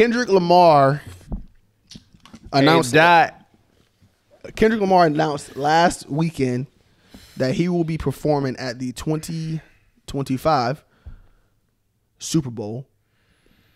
Kendrick Lamar announced that Kendrick Lamar announced last weekend that he will be performing at the 2025 Super Bowl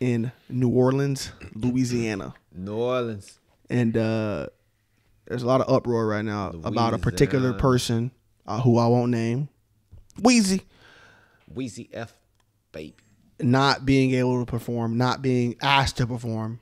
in New Orleans, Louisiana. New Orleans. And uh, there's a lot of uproar right now about a particular person uh, who I won't name, Wheezy, Weezy F baby. Not being able to perform, not being asked to perform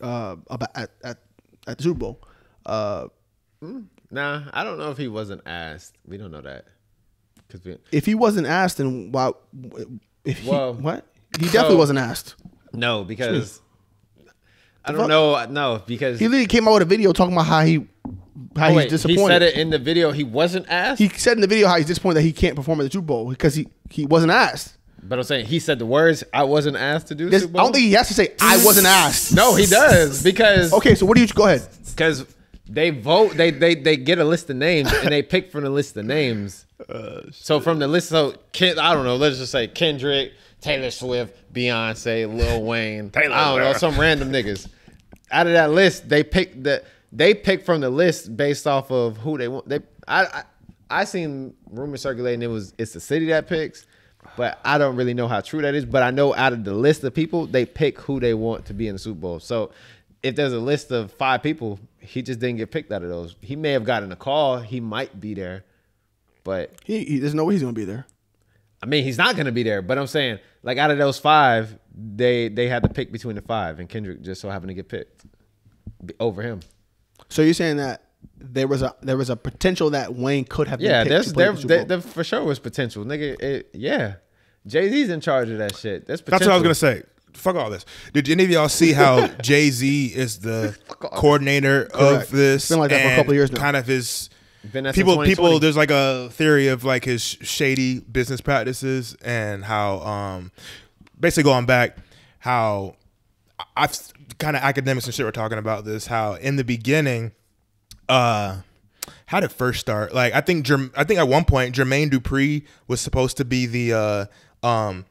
uh, about at, at, at the Super Bowl. Uh, Nah, I don't know if he wasn't asked. We don't know that. Cause we, if he wasn't asked, then why? If he Well, what? He definitely so- wasn't asked. no, because I don't know. No, because He literally came out with a video talking about how he how Oh, he's wait, disappointed. he said it in the video. He wasn't asked. He said in the video how he's disappointed that he can't perform at the Super Bowl because he he wasn't asked. But I'm saying he said the words. I wasn't asked to do. There's- Super I Bowl. don't think he has to say I wasn't asked. No, he does because Okay, so what do you go ahead? because they vote. They they they get a list of names and they pick from the list of names. Uh, so from the list, so Ken, I don't know. Let's just say Kendrick, Taylor Swift, Beyonce, Lil Wayne. Taylor I don't know some random niggas. Out of that list, they pick the they pick from the list based off of who they want. They I I, I seen rumors circulating. It was it's the city that picks. But I don't really know how true that is. But I know out of the list of people, they pick who they want to be in the Super Bowl. So if there's a list of five people, he just didn't get picked out of those. He may have gotten a call. He might be there, but He, he there's no way he's gonna be there. I mean, he's not gonna be there. But I'm saying, like, out of those five, they they had to pick between the five, and Kendrick just so happened to get picked over him. So you're saying that there was a there was a potential that Wayne could have been Yeah, picked there's to play there, the Super there, Bowl. there for sure was potential, nigga. It, yeah, Jay Z's in charge of that shit. That's potential. what I was gonna say. Fuck all this. Did any of y'all see how Jay Z is the coordinator Correct. of this? It's been like that for a couple of years now. Kind of his Been people. People. There's like a theory of like his shady business practices and how, um, basically going back, how I've kind of academics and shit were talking about this. How in the beginning, uh how did it first start? Like I think Jerm- I think at one point Jermaine Dupri was supposed to be the uh um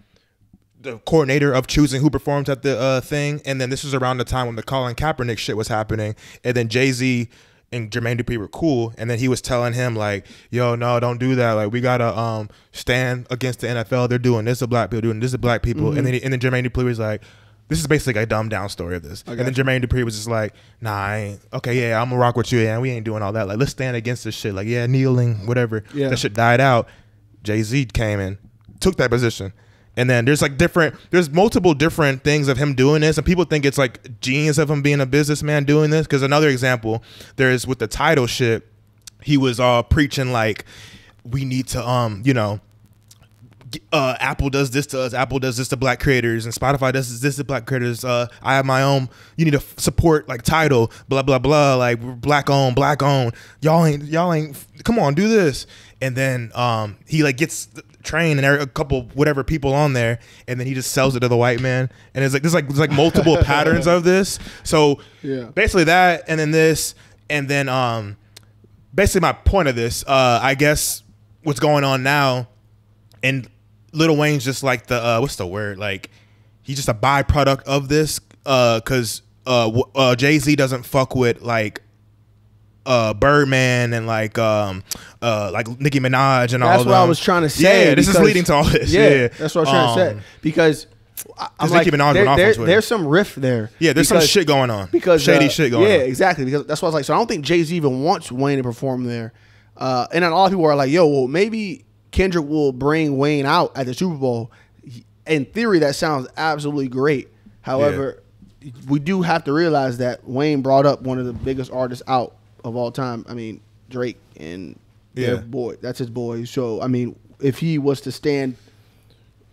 the coordinator of choosing who performs at the uh thing, and then this was around the time when the Colin Kaepernick shit was happening, and then Jay Z and Jermaine Dupri were cool, and then he was telling him like, "Yo, no, don't do that. Like, we gotta um stand against the NFL. They're doing this to black people, doing this to black people." And then and then Jermaine Dupri was like. This is basically like a dumbed down story of this. And then Jermaine Dupri was just like, nah, I ain't okay, yeah, I'm gonna rock with you, yeah, we ain't doing all that. Like, let's stand against this shit. Like, yeah, kneeling, whatever. Yeah. That shit died out. Jay Z came in, took that position. And then there's like different, there's multiple different things of him doing this, and people think it's like genius of him being a businessman doing this. Because another example, there's with the Tidal shit, he was uh preaching like we need to um you know uh, Apple does this to us. Apple does this to black creators, and Spotify does this to black creators. Uh, I have my own. You need to support like Tidal, blah blah blah. Like black owned, black owned. Y'all ain't y'all ain't. Come on, do this. And then um, he like gets train and there are a couple whatever people on there, and then he just sells it to the white man. And it's like there's like there's like multiple patterns of this. So Yeah. basically that, and then this, and then um, basically my point of this, uh, I guess what's going on now, and Lil Wayne's just like the uh, what's the word? Like he's just a byproduct of this, uh, cause uh, w- uh Jay Z doesn't fuck with like uh Birdman and like um uh like Nicki Minaj and all. That's what I was trying to say. Yeah, this is leading to all this. Yeah, Yeah, that's what I was trying to Um, say. Because I- I'm like, Nicki Minaj there- went there- there's some riff there. Yeah, there's some shit going on. because shady uh, shit going on. yeah, on. exactly. Because that's what I was like. So I don't think Jay Z even wants Wayne to perform there. Uh, and then a lot of people are like, "Yo, well, maybe Kendrick will bring Wayne out at the Super Bowl." In theory, that sounds absolutely great. However, we do have to realize that Wayne brought up one of the biggest artists out of all time. I mean, Drake and their Yeah. boy. That's his boy. So I mean, if he was to stand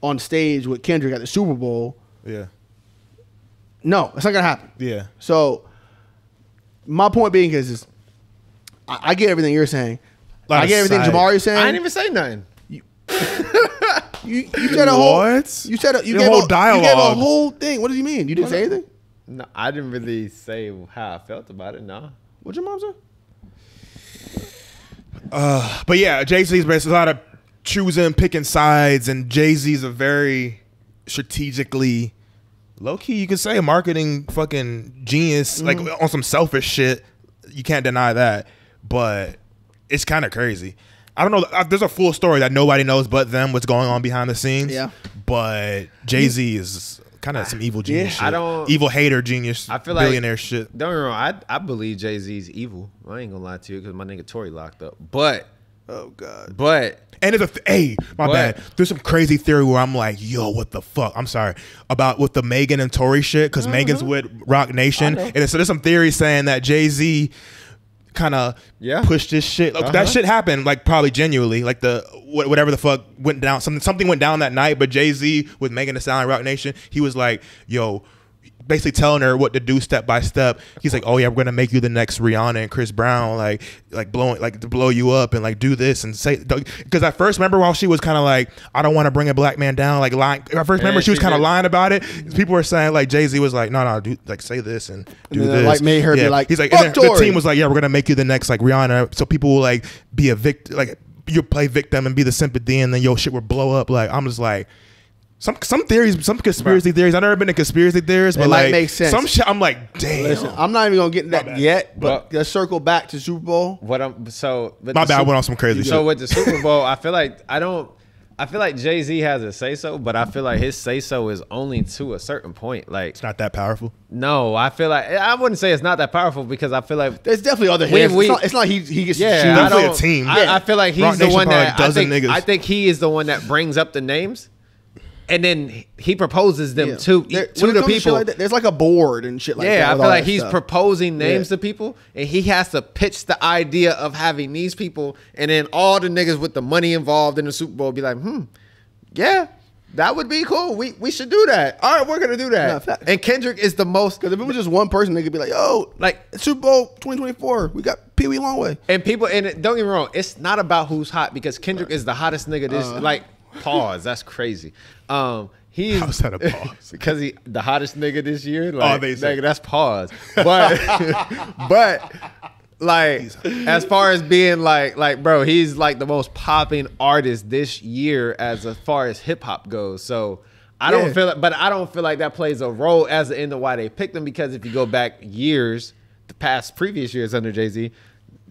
on stage with Kendrick at the Super Bowl, Yeah, no, it's not gonna happen. yeah. So my point being is, is I, I get everything you're saying. I get everything Jamaree's saying. I didn't even say nothing. You, you said a whole. What? You said a, you Your gave whole a, You gave a whole thing. What does he mean? You didn't say anything. No, I didn't really say how I felt about it. No. What's your mom say? But yeah, Jay Z's basically a lot of choosing, picking sides, and Jay Z's a very strategically low key, you could say a marketing fucking genius, like Mm-hmm. on some selfish shit. You can't deny that, but it's kind of crazy. I don't know. There's a full story that nobody knows but them. What's going on behind the scenes? Yeah. But Jay Z is kind of some evil genius. Yeah. shit. I don't- evil hater genius. I feel like billionaire shit. Don't get me wrong. I I believe Jay Z's evil. I ain't gonna lie to you because my nigga Tory locked up. But Oh god. but And there's a th- hey, my What? bad. There's some crazy theory where I'm like, yo, what the fuck? I'm sorry about with the Megan and Tory shit because Megan's with Roc Nation, Mm-hmm. I know. and so there's some theory saying that Jay Z kind of Yeah. pushed this shit. Like, Uh-huh. That shit happened like probably genuinely, like the wh- whatever the fuck went down. Something something went down that night, but Jay Z with Megan Thee Stallion, Roc Nation, he was like, yo. Basically telling her what to do step by step. He's like, "Oh yeah, we're gonna make you the next Rihanna and Chris Brown, like, like blowing, like to blow you up and like do this and say." Because at first, remember while she was kind of like, "I don't want to bring a black man down," like lying. At first, remember Yeah, she was kind of lying about it. People were saying like Jay Z was like, "No, no, do like say this and do that, this." like, made her be like, "He's like," "Fuck and the team was like, "Yeah, we're gonna make you the next like Rihanna," so people will like be a victim, like you play victim and be the sympathy, and then your shit will blow up. Like I'm just like. Some some theories, some conspiracy theories. I've never been a conspiracy theorist, but might like make sense. some shit. I'm like, damn. Listen, I'm not even gonna get into that bad. yet, but But- let's circle back to Super Bowl. what I'm so with My the bad, I went on some crazy So shit. with the Super Bowl, I feel like I don't. I feel like Jay Z has a say so, but I feel like his say so is only to a certain point. Like, it's not that powerful. no, I feel like I wouldn't say it's not that powerful because I feel like There's definitely other hands. we- it's, not, it's not he he gets yeah, to choose. I Definitely a don't- team. I, Yeah. I feel like he's Roc the Nation one that a I dozen think. I think he is the one that brings up the names, and then he proposes them Yeah. to There- to the comes to people. like that, there's like a board and shit like that. yeah, I feel like he's stuff. proposing names Yeah. to people, and he has to pitch the idea of having these people, and then all the niggas with the money involved in the Super Bowl be like, hmm, yeah, that would be cool. We we should do that. All right, we're gonna do that. facts. and Kendrick is the most Because if it was just one person, they could be like, "Oh, Like- like Super Bowl 2024, we got Pee Wee Longway." And people, and don't get me wrong, it's not about who's hot because Kendrick is the hottest nigga. This Uh. like pause. That's crazy. Um, he's How's that a pause? because he the hottest nigga this year. Like, they say. nigga, that's pause. But but like as far as being like like bro, he's like the most popping artist this year as as far as hip hop goes. So. I don't feel but I don't feel like that plays a role as the end of why they picked him because if you go back years, the past previous years under Jay Z,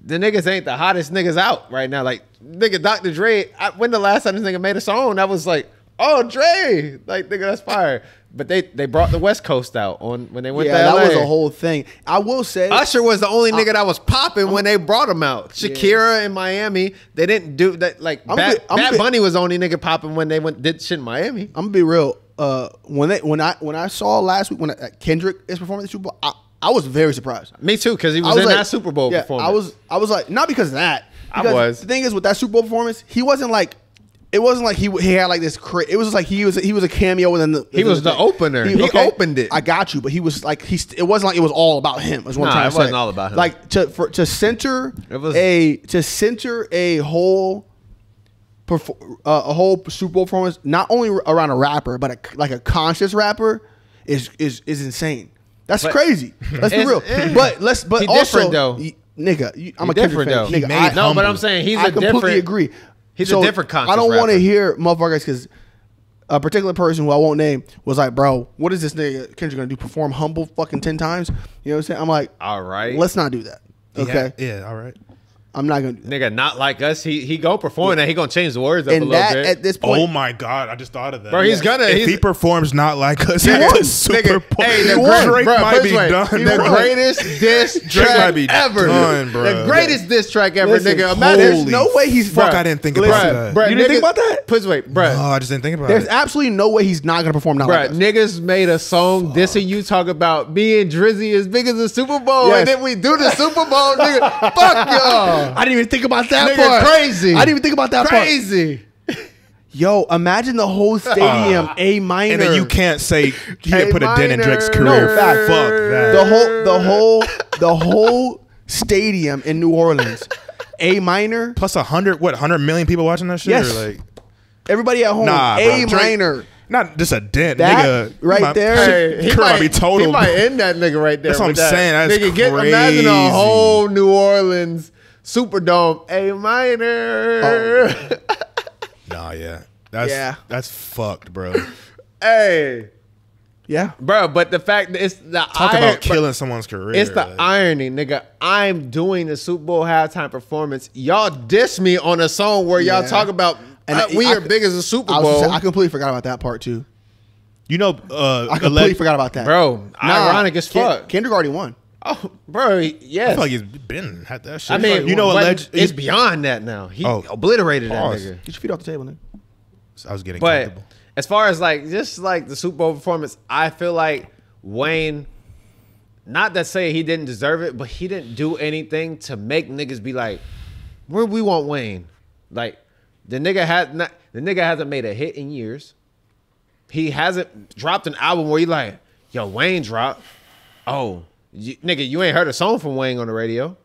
the niggas ain't the hottest niggas out right now. Like nigga, Dr. Dre. I, when the last time this nigga made a song, that was like, oh Dre, like nigga, that's fire. But they they brought the West Coast out on when they went Yeah, that was a whole thing. I will say, Usher was the only nigga that was popping when they brought him out. Shakira in Miami, they didn't do that. Like I'm Bad, be- I'm Bad be- Bunny was the only nigga popping when they went did shit in Miami. I'm gonna be real. Uh, when they when I when I saw last week when uh, Kendrick is performing at the Super Bowl, I, I was very surprised. Me too, because he was, was in like, that Super Bowl yeah, performance. I was I was like not because of that. I was. The thing is with that Super Bowl performance, he wasn't like. It wasn't like he he had like this. Cra- it was just like he was he was a cameo within the. He was the opener. He opened it. I got you, but he was like he. It wasn't like it was all about him. Is what Nah, I'm it wasn't all about him. Like to for to center It was- a to center a whole. perfor- Uh, a whole Super Bowl performance, not only around a rapper, but a, like a conscious rapper, is is is insane. That's But- crazy. Let's be real. But let's. But He also, though. y- nigga, you, I'm He a Kendrick different, fan. though. Nigga, He I, no, but I'm saying he's I a completely different. agree. He's a different conscious I don't want to hear motherfuckers because a particular person who I won't name was like, "Bro, what is this nigga Kendrick gonna do? Perform humble fucking ten times?" You know what I'm saying? I'm like, All right. let's not do that. Okay, Yeah, all right. I'm not gonna do that. Nigga, not like us. He he go perform that. He gonna change the words up a little that bit. at this point, Oh my god, I just thought of that. Bro, he's gonna- If he's- he performs not like us He at won. Super Nigga, Bowl, hey, the great. Drake bro, might be this way, done. The bro. greatest diss Drake track might be ever. done, bro. The greatest diss track ever, Listen, nigga. holy Imagine. There's no way he's Fuck, bruh, I didn't think listen, about that. Bruh, You didn't think about that? Put this way, bro. Oh, I just didn't think about There's it. There's absolutely no way he's not gonna perform not Bruh, like us. niggas made a song dissing you talk about being Drizzy as big as the Super Bowl, Yes. and then we do the Super Bowl, nigga. Fuck y'all. I didn't even think about that Nigga, part. crazy. I didn't even think about that part. Crazy. Yo, imagine the whole uh, stadium A minor. and then you can't say he didn't A put a dent in Drake's career. No, fact. Fuck that. the whole the whole the whole stadium in New Orleans. A minor. Plus a hundred, what, hundred million people watching that shit? Yes. Or like, Everybody at home. nah, A bro. Drake- minor. Not just a dent, That nigga. right My- there. shit, Hey, he career might, might be total. he might end that nigga right there. That's what I'm that. saying. That's nigga, get imagine a whole New Orleans Superdome A minor. Nah, yeah. That's Yeah. that's fucked, bro. hey, Yeah. bro. But the fact that it's the Talk iron- about bro, killing someone's career. It's the like- irony, nigga. I'm doing the Super Bowl halftime performance. Y'all diss me on a song where y'all Yeah. talk about And uh, I- we I- are big as a Super I, was Bowl, say, I completely forgot about that part too. You know, uh, I completely alleg- forgot about that, bro. ironic as Ken- fuck. Kindergarten already won. Oh, bro. I Yes. feel like he's been had that shit. I mean, you know, alleged. it's beyond that now. He Oh. obliterated Pause. that nigga. Get your feet off the table, nigga. I was getting But comfortable. as far as like just like the Super Bowl performance, I feel like Wayne, not that say he didn't deserve it, but he didn't do anything to make niggas be like, where we want Wayne. Like the nigga had not the nigga hasn't made a hit in years. He hasn't dropped an album where he like, yo, Wayne dropped. Oh, you, nigga, you ain't heard a song from Wayne on the radio.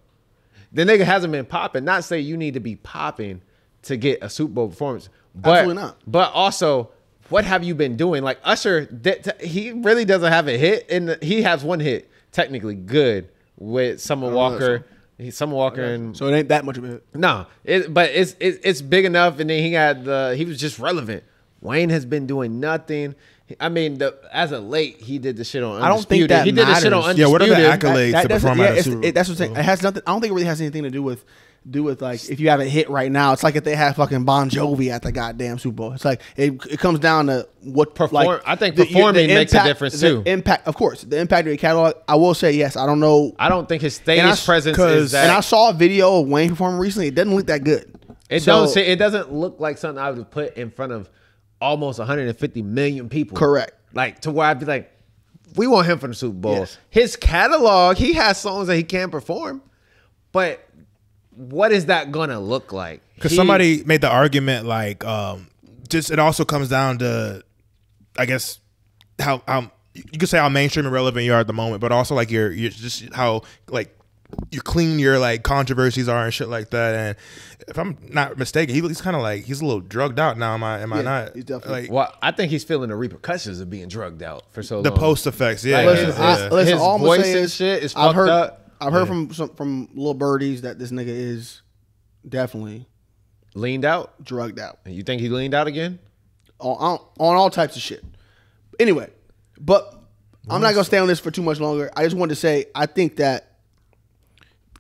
The nigga hasn't been popping. Not say you need to be popping to get a Super Bowl performance, but but also, what have you been doing? Like Usher, that, he really doesn't have a hit, and he has one hit, technically good, with Summer Walker. He, Summer Walker and So it ain't that much of it. no, it, but it's it, it's big enough, and then he had the he was just relevant. Wayne has been doing nothing. I mean, the, as of late, he did the shit on. I don't think that he did the shit on matters. Yeah, what are the Undisputed. accolades? That to perform yeah, at a it's- Super it- that's what I'm saying. It has nothing. I don't think it really has anything to do with do with like if you have a hit right now. It's like if they had fucking Bon Jovi at the goddamn Super Bowl. It's like it, it comes down to what Perform- Like, I think the- performing makes a impact- difference, the too. Impact, of course, the impact of your catalog. I will say yes. I don't know. I don't think his stage And I- presence 'cause- is that. and I saw a video of Wayne performing recently. It doesn't look that good. it So- don't it doesn't look like something I would put in front of almost 150 million people. Correct. Like to where I'd be like, we want him for the Super Bowl. Yes. His catalog, he has songs that he can perform, but what is that gonna look like? Because somebody made the argument like, um, just it also comes down to, I guess, how how you could say how mainstream and relevant you are at the moment, but also like you're just how like you clean your like controversies are and shit like that. And if I'm not mistaken, he, he's kind of like he's a little drugged out now. Am I? Am I not? he's definitely- like Well, I think he's feeling the repercussions of being drugged out for so the long. The post effects. Yeah, Like, Listen, his- yeah, I, yeah. listen his all I'm gonna voice say and is shit is I've fucked heard, up. I've heard from some from little birdies that this nigga is definitely leaned out. drugged out. And you think he leaned out again? on, on, on all types of shit. Anyway, but I'm not gonna stay on this for too much longer. I just wanted to say I think that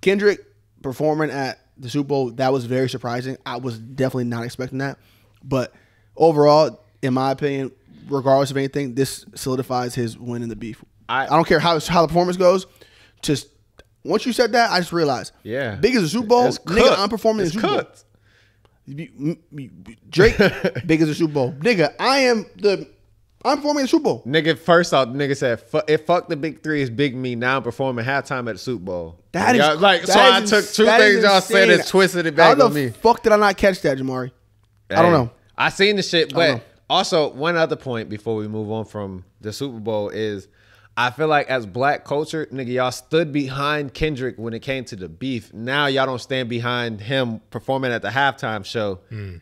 Kendrick performing at the Super Bowl that was very surprising. I was definitely not expecting that, but overall, in my opinion, regardless of anything, this solidifies his win in the beef. I- I, don't care how how the performance goes. Just once you said that, I just realized, Yeah. big as a Super Bowl, nigga. I'm performing It's in the Super cooked. You- Drake, big as a Super Bowl. Nigga, I am the I'm performing in the Super Bowl. Nigga, first off, nigga said, "Fu- "If fuck the big three is big me now, I'm performing halftime at the Super Bowl." That is Y'all- like so. that I took two things y'all said and twisted it back the on me. fuck did I not catch that, Jamaree? I don't know. I seen the shit, but also one other point before we move on from the Super Bowl is I feel like as black culture, nigga, y'all stood behind Kendrick when it came to the beef. Now y'all don't stand behind him performing at the halftime show. Hmm.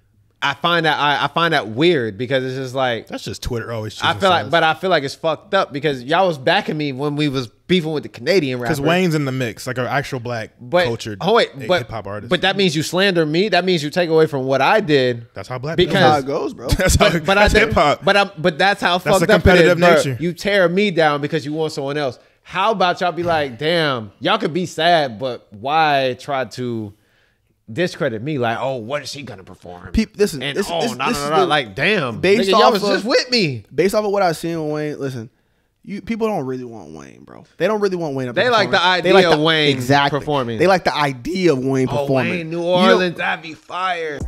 I find that I, I find that weird because it's just like That's just Twitter always. I feel like, but I feel like it's fucked up because y'all was backing me when we was beefing with the Canadian rapper. because Wayne's in the mix, like an actual black but cultured oh wait, hip hop artist. but that means you slander me. That means you take away from what I did. that's how black because- That's how it goes, bro. that's how but, but I that's think, hip hop. But I'm, but that's how That's fucked the up it is, competitive nature. You tear me down because you want someone else. How about y'all be like, damn, y'all could be sad, but why try to discredit me? Like, oh, what is he gonna perform? Peop- listen, and this- oh, this- no, this no, is no, no, the- like, damn, based nigga, y'all off was of- just with me. Based off of what I've seen with Wayne, listen, you people don't really want Wayne, bro. They don't really want Wayne. Up They like the idea of Wayne exactly. performing. They like the idea of Wayne performing. Oh. Wayne, New You don't- Orleans, that'd be fire.